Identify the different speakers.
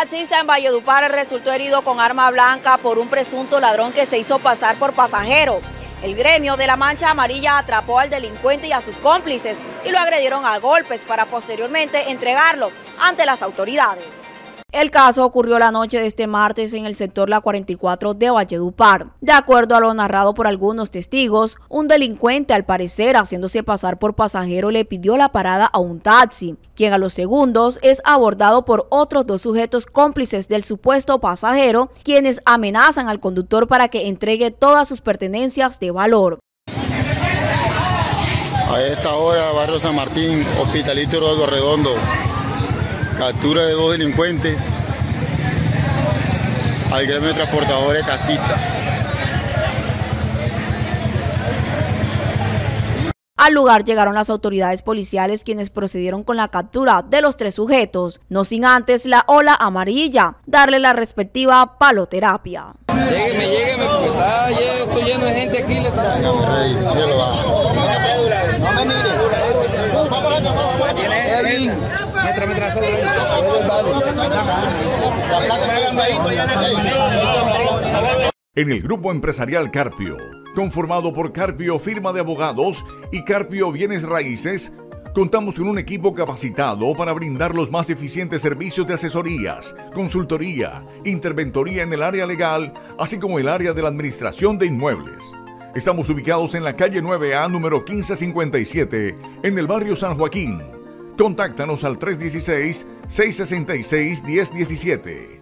Speaker 1: taxista en Valledupar resultó herido con arma blanca por un presunto ladrón que se hizo pasar por pasajero. El gremio de la Mancha Amarilla atrapó al delincuente y a sus cómplices y lo agredieron a golpes para posteriormente entregarlo ante las autoridades. El caso ocurrió la noche de este martes en el sector La 44 de Valledupar. De acuerdo a lo narrado por algunos testigos, un delincuente al parecer haciéndose pasar por pasajero le pidió la parada a un taxi, quien a los segundos es abordado por otros dos sujetos cómplices del supuesto pasajero, quienes amenazan al conductor para que entregue todas sus pertenencias de valor.
Speaker 2: A esta hora, Barrio San Martín, Hospitalito Rodo Redondo, captura de dos delincuentes al gremio de transportadores taxistas.
Speaker 1: Al lugar llegaron las autoridades policiales quienes procedieron con la captura de los tres sujetos, no sin antes la ola amarilla, darle la respectiva paloterapia.
Speaker 3: Llégueme, llégueme, porque está, estoy lleno de gente aquí. Le
Speaker 4: En el grupo empresarial Carpio, conformado por Carpio Firma de Abogados y Carpio Bienes Raíces, Contamos con un equipo capacitado para brindar los más eficientes servicios de asesorías, consultoría, interventoría en el área legal, así como el área de la administración de inmuebles. Estamos ubicados en la calle 9A número 1557, en el barrio San Joaquín. Contáctanos al 316-666-1017.